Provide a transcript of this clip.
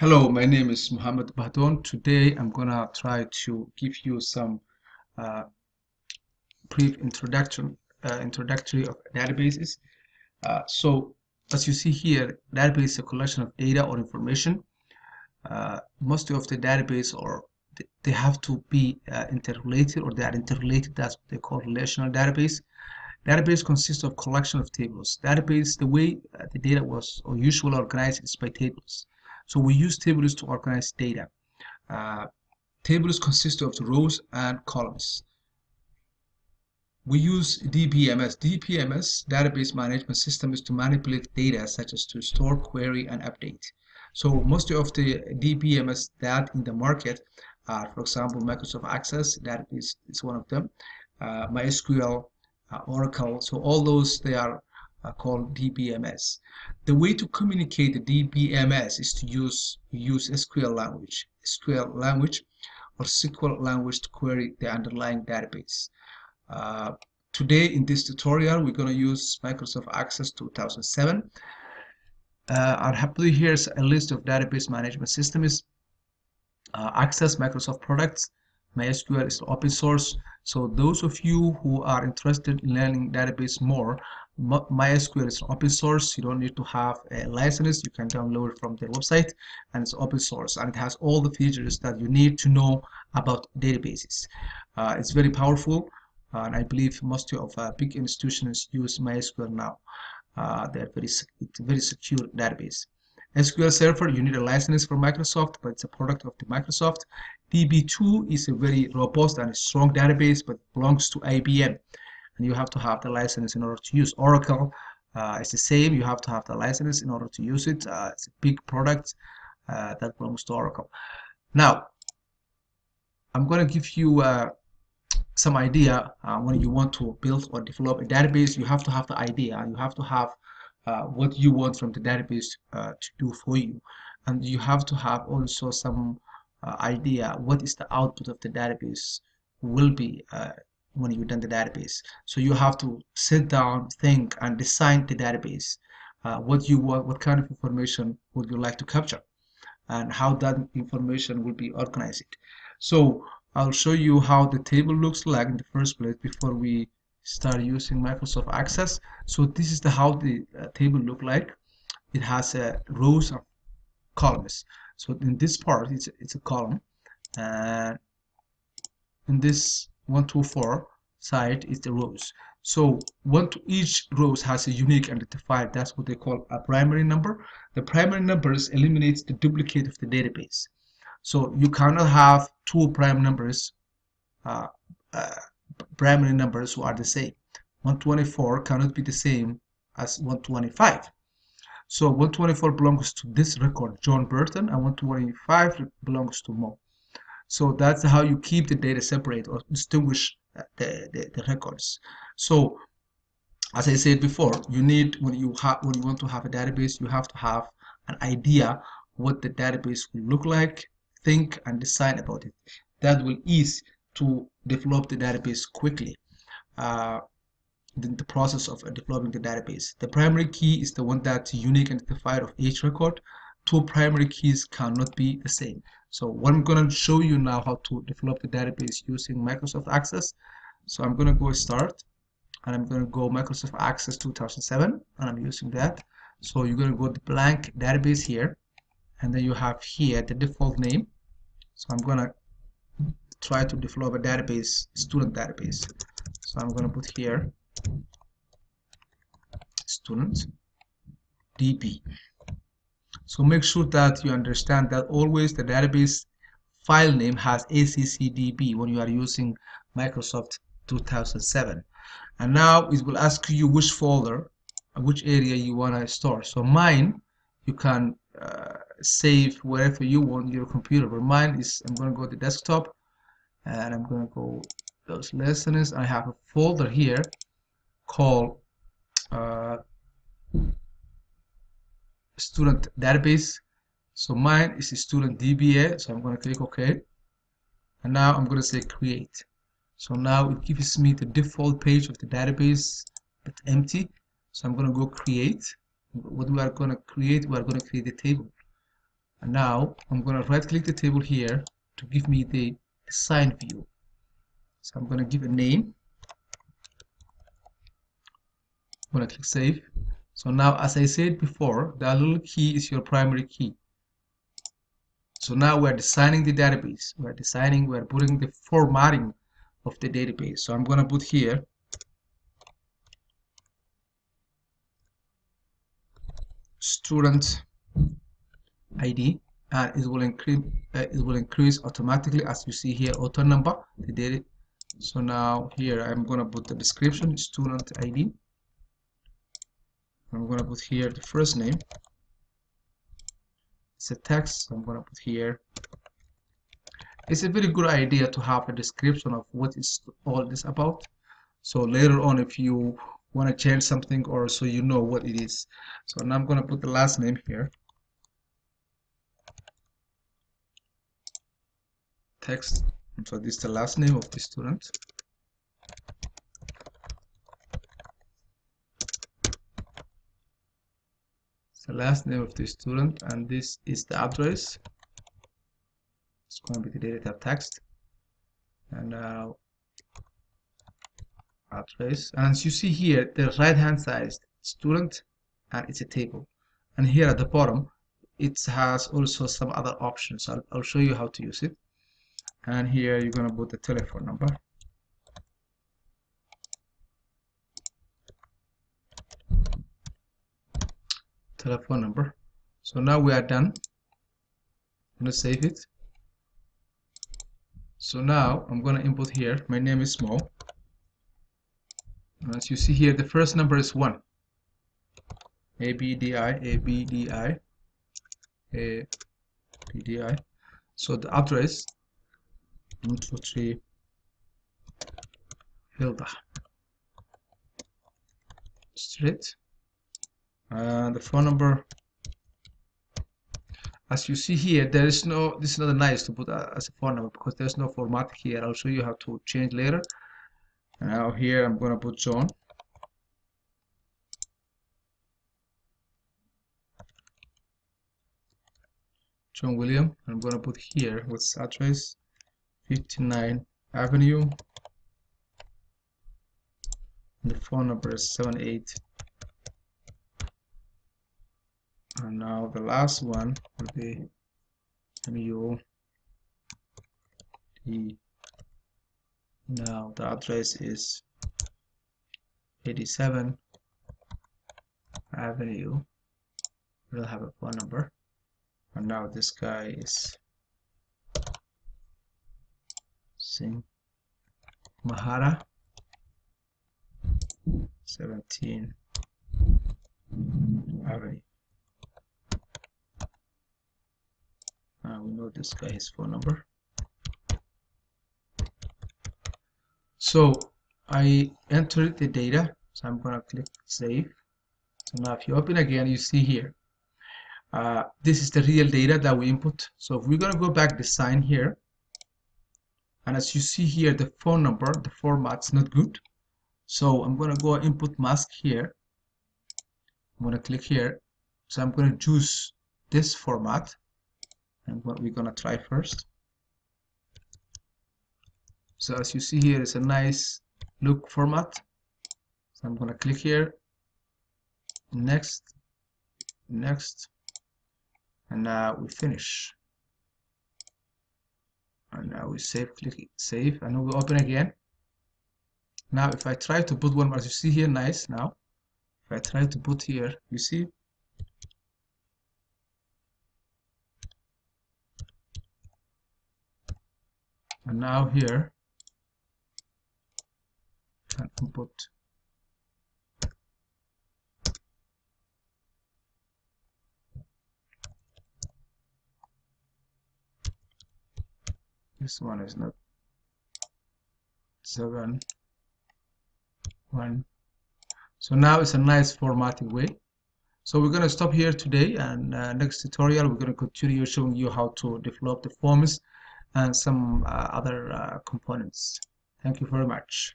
Hello, my name is Mohammed Bahdoon. Today I'm gonna try to give you some uh, brief introduction uh, introductory of databases. Uh, so as you see here, database is a collection of data or information. Uh, most of the database or they have to be uh, interrelated or they are interrelated. That's what they call relational database. Database consists of collection of tables. Database, the way uh, the data was or usually organized is by tables. So we use tables to organize data. Uh, tables consist of rows and columns. We use DBMS. DBMS, Database Management System, is to manipulate data such as to store, query, and update. So most of the DBMS that in the market are, for example, Microsoft Access, that is, is one of them, uh, MySQL, uh, Oracle. So all those, they are uh, called DBMS. The way to communicate the DBMS is to use use SQL language, SQL language or SQL language to query the underlying database. Uh, today in this tutorial we're going to use Microsoft Access 2007. Uh, and happily here's a list of database management systems. Uh, Access Microsoft products, MySQL is open source. So those of you who are interested in learning database more, MySQL is open source. You don't need to have a license. You can download it from their website and it's open source and it has all the features that you need to know about databases. Uh, it's very powerful and I believe most of uh, big institutions use MySQL now. Uh, they're very, it's a very secure database. SQL Server, you need a license for Microsoft, but it's a product of the Microsoft. DB2 is a very robust and strong database, but belongs to IBM and you have to have the license in order to use Oracle. Uh, it's the same, you have to have the license in order to use it. Uh, it's a big product uh, that belongs to Oracle. Now, I'm going to give you uh, some idea uh, when you want to build or develop a database. You have to have the idea, you have to have uh, what you want from the database to do for you. And you have to have also some idea what is the output of the database will be when you done the database. So you have to sit down, think, and design the database. Uh, what you want, what kind of information would you like to capture, and how that information will be organized. So I'll show you how the table looks like in the first place before we start using Microsoft Access. So this is the how the uh, table look like. It has uh, rows of columns. So in this part, it's it's a column, and in this 124 side is the rows. So one to each rows has a unique identifier. That's what they call a primary number. The primary numbers eliminates the duplicate of the database. So you cannot have two prime numbers, uh, uh, primary numbers who are the same. 124 cannot be the same as 125. So 124 belongs to this record, John Burton, and 125 belongs to Mo. So that's how you keep the data separate or distinguish uh, the, the, the records. So as I said before, you need when you have when you want to have a database, you have to have an idea what the database will look like, think and decide about it. That will ease to develop the database quickly. Uh, the, the process of developing the database. The primary key is the one that's unique identifier of each record. Two primary keys cannot be the same. So what I'm going to show you now how to develop the database using Microsoft Access. So I'm going to go start and I'm going to go Microsoft Access 2007 and I'm using that. So you're going to go the blank database here and then you have here the default name. So I'm going to try to develop a database, student database. So I'm going to put here student DB. So make sure that you understand that always the database file name has ACCDB when you are using Microsoft 2007. And now it will ask you which folder, which area you want to store. So mine, you can uh, save wherever you want your computer. But mine is, I'm going to go to desktop and I'm going to go those lessons. I have a folder here called uh, student database. So mine is a student DBA so I'm going to click OK and now I'm going to say create. So now it gives me the default page of the database but empty. So I'm going to go create. What we are going to create we are going to create a table. And now I'm going to right click the table here to give me the design view. So I'm going to give a name. I'm going to click save so now as I said before the little key is your primary key. So now we're designing the database. We're designing we're putting the formatting of the database. So I'm going to put here student ID and it will increase uh, it will increase automatically as you see here auto number the data. So now here I'm gonna put the description student ID I'm gonna put here the first name. It's a text I'm gonna put here. It's a very good idea to have a description of what is all this about. So later on if you want to change something or so you know what it is. So now I'm gonna put the last name here. Text. So this is the last name of the student the last name of the student and this is the address. It's going to be the data type text. And now address. And as you see here the right hand side student and it's a table. And here at the bottom it has also some other options. I'll, I'll show you how to use it. And here you're going to put the telephone number telephone number. So now we are done. I'm to save it. So now I'm to input here. My name is small as you see here the first number is 1 ABDI ABDI ABDI so the address one two three Hilda. Street and the phone number as you see here there is no this is not nice to put as a phone number because there's no format here I'll show you how to change later now here I'm gonna put John John William I'm gonna put here what's address 59 Avenue. The phone number is 78. And now the last one will be MU. The now the address is 87 Avenue. We'll have a phone number. And now this guy is Singh Mahara 17 Avenue. Know this guy his phone number. So I entered the data, so I'm gonna click save. So now if you open again, you see here. Uh, this is the real data that we input. So if we're gonna go back design here, and as you see here the phone number the format's not good so I'm gonna go input mask here I'm gonna click here so I'm gonna choose this format and what we're gonna try first. So as you see here it's a nice look format. So I'm gonna click here. Next next. And now we finish. And now we save click save and we open again. Now if I try to put one as you see here nice now. If I try to put here you see and now here can input this one is not 7 1 so now it's a nice formatting way. So we're going to stop here today and uh, next tutorial we're going to continue showing you how to develop the forms and some uh, other uh, components. Thank you very much